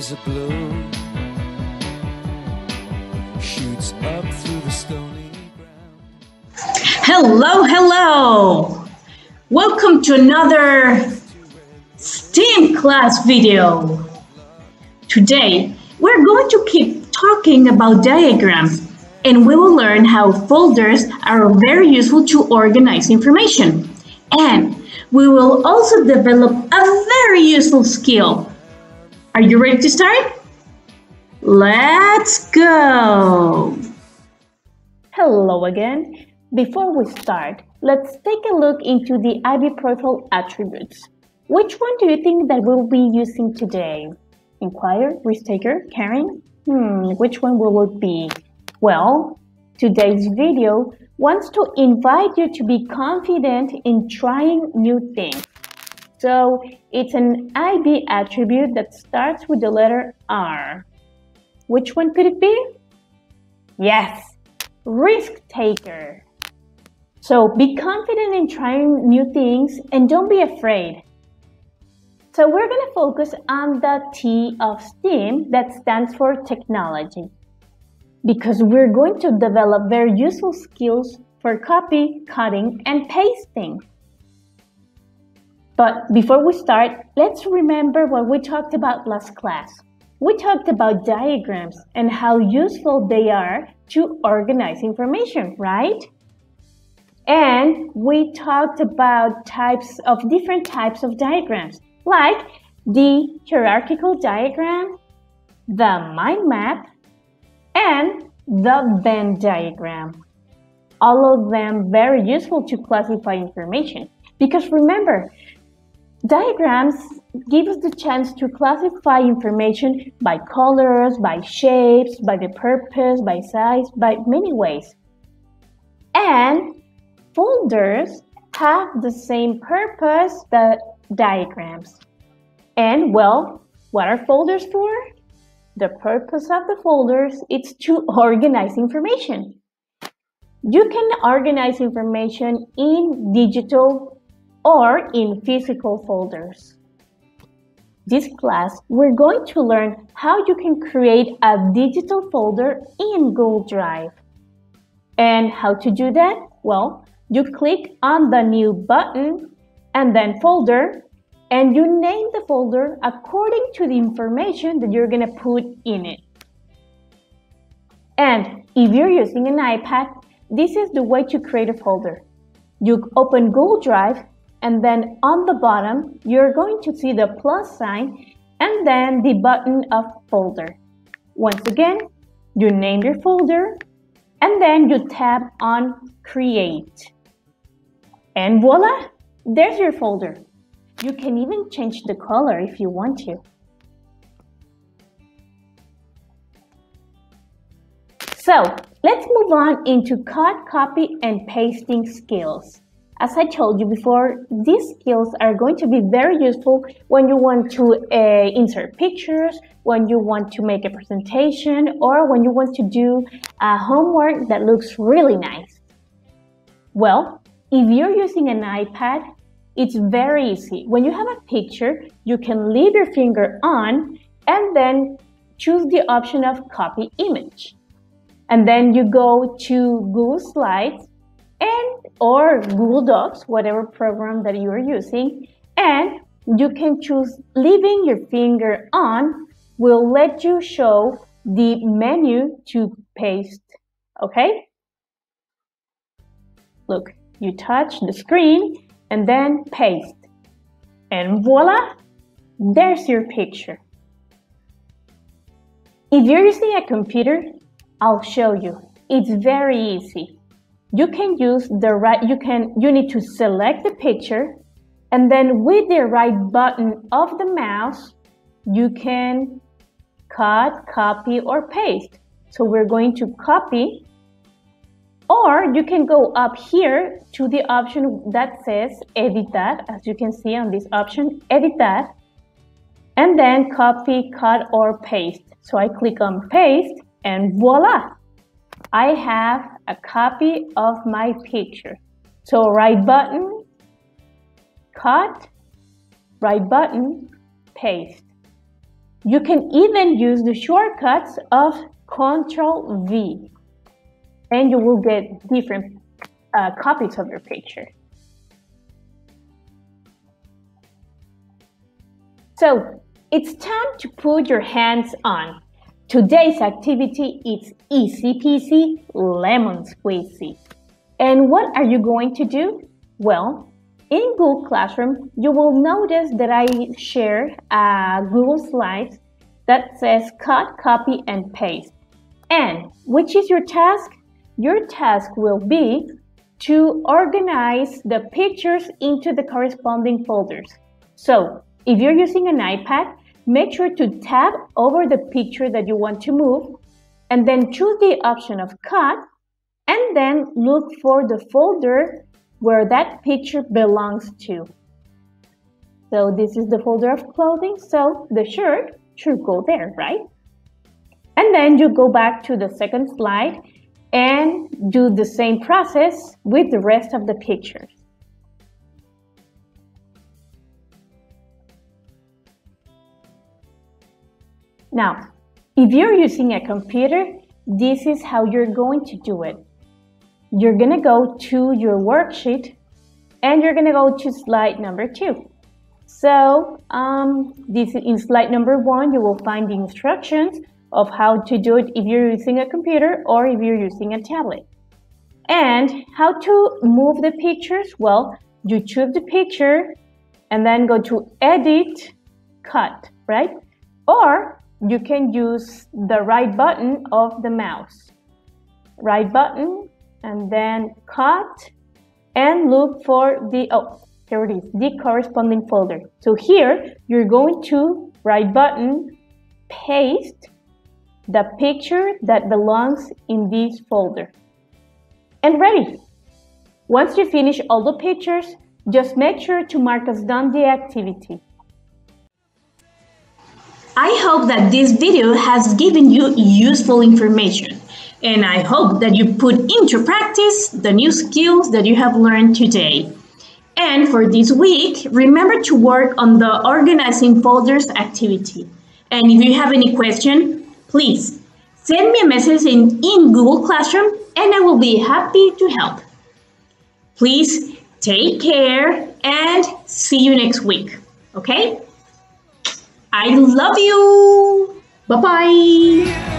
as a blow shoots up through the stony ground. Hello, hello! Welcome to another STEAM class video. Today, we're going to keep talking about diagrams and we will learn how folders are very useful to organize information. And we will also develop a very useful skill. Are you ready to start? Let's go! Hello again. Before we start, let's take a look into the IB profile attributes. Which one do you think that we'll be using today? Inquire, risk taker, caring? Hmm, which one will it be? Well, today's video wants to invite you to be confident in trying new things. So it's an IB attribute that starts with the letter R. Which one could it be? Yes, risk taker. So be confident in trying new things and don't be afraid. So we're going to focus on the T of STEAM that stands for technology because we're going to develop very useful skills for copy, cutting, and pasting. But before we start, let's remember what we talked about last class. We talked about diagrams and how useful they are to organize information, right? And we talked about types of different types of diagrams, like the hierarchical diagram, the mind map, and the Venn diagram. All of them very useful to classify information. Because remember, diagrams give us the chance to classify information by colors, by shapes, by the purpose, by size, by many ways. And folders have the same purpose that diagrams. And well, what are folders for? The purpose of the folders is to organize information. You can organize information in digital or in physical folders. This class, we're going to learn how you can create a digital folder in Google Drive. And how to do that? Well, you click on the new button and then folder and you name the folder according to the information that you're going to put in it. And if you're using an iPad, this is the way to create a folder. You open Google Drive and then on the bottom, you're going to see the plus sign and then the button of folder. Once again, you name your folder and then you tap on create. And voila, there's your folder. You can even change the color if you want to. So let's move on into cut, copy, and pasting skills. As I told you before, these skills are going to be very useful when you want to uh, insert pictures, when you want to make a presentation, or when you want to do a homework that looks really nice. Well, if you're using an iPad, it's very easy. When you have a picture, you can leave your finger on and then choose the option of copy image. And then you go to Google Slides and or Google Docs, whatever program that you are using, and you can choose leaving your finger on will let you show the menu to paste. Okay? Look, you touch the screen and then paste. And voila, there's your picture. If you're using a computer, I'll show you. It's very easy. You can use the right, you can, you need to select the picture and then with the right button of the mouse, you can cut, copy or paste. So we're going to copy or you can go up here to the option that says editar, as you can see on this option, editar, and then copy, cut, or paste. So I click on paste and voila! I have a copy of my picture. So right button, cut, right button, paste. You can even use the shortcuts of Control V and you will get different uh, copies of your picture. So it's time to put your hands on. Today's activity is easy peasy lemon squeezy. And what are you going to do? Well, in Google Classroom, you will notice that I share a Google Slides that says cut, copy, and paste. And which is your task? Your task will be to organize the pictures into the corresponding folders. So if you're using an iPad, make sure to tab over the picture that you want to move and then choose the option of cut and then look for the folder where that picture belongs to. So this is the folder of clothing, so the shirt should go there, right? And then you go back to the second slide and do the same process with the rest of the pictures. Now, if you're using a computer, this is how you're going to do it you're going to go to your worksheet and you're going to go to slide number two. So um, this in slide number one, you will find the instructions of how to do it if you're using a computer or if you're using a tablet. And how to move the pictures? Well, you choose the picture and then go to edit, cut, right? Or you can use the right button of the mouse. Right button, and then cut and look for the, oh, here it is, the corresponding folder. So here, you're going to right button, paste the picture that belongs in this folder. And ready. Once you finish all the pictures, just make sure to mark as done the activity. I hope that this video has given you useful information. And I hope that you put into practice the new skills that you have learned today. And for this week, remember to work on the organizing folders activity. And if you have any question, please send me a message in, in Google Classroom and I will be happy to help. Please take care and see you next week. Okay? I love you. Bye bye.